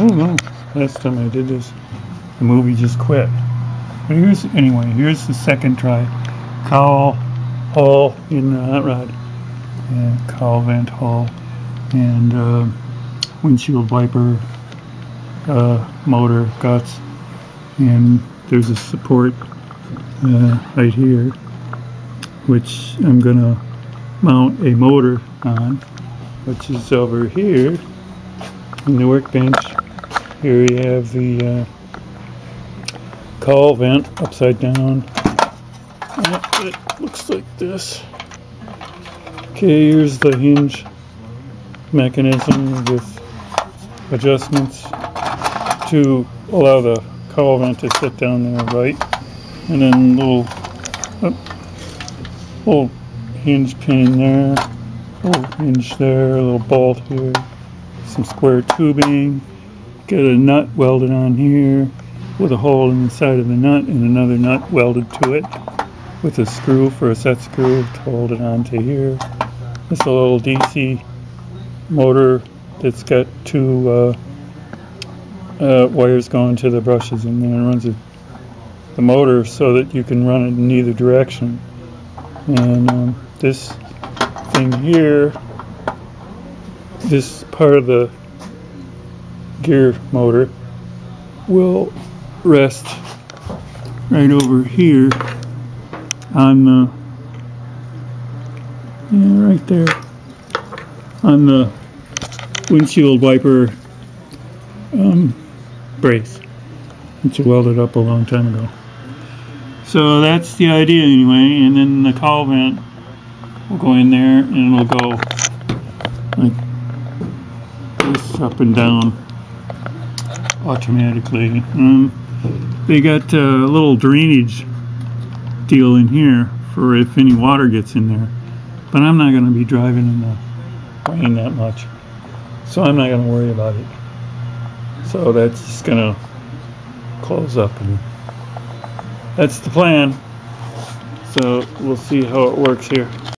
Oh no, last time I did this, the movie just quit. But here's, anyway, here's the second try. Cowl Hall in the hot rod. Yeah, cowl vent Hall. And uh, windshield wiper uh, motor guts. And there's a support uh, right here, which I'm gonna mount a motor on, which is over here in the workbench. Here we have the uh, cowl vent upside down. It looks like this. Okay, here's the hinge mechanism with adjustments to allow the cowl vent to sit down there right. And then little, oh, little hinge pin in there, little hinge there, a little bolt here, some square tubing, get a nut welded on here with a hole in the side of the nut and another nut welded to it with a screw for a set screw to hold it onto here. This a little DC motor that's got two uh, uh, wires going to the brushes and then it runs a, the motor so that you can run it in either direction. And um, this thing here, this part of the gear motor will rest right over here on the yeah right there on the windshield wiper um, brace which welded up a long time ago. So that's the idea anyway and then the cowl vent will go in there and it'll go like this up and down automatically um, they got a little drainage deal in here for if any water gets in there but I'm not going to be driving in the rain that much so I'm not going to worry about it. So that's just going to close up and that's the plan. So we'll see how it works here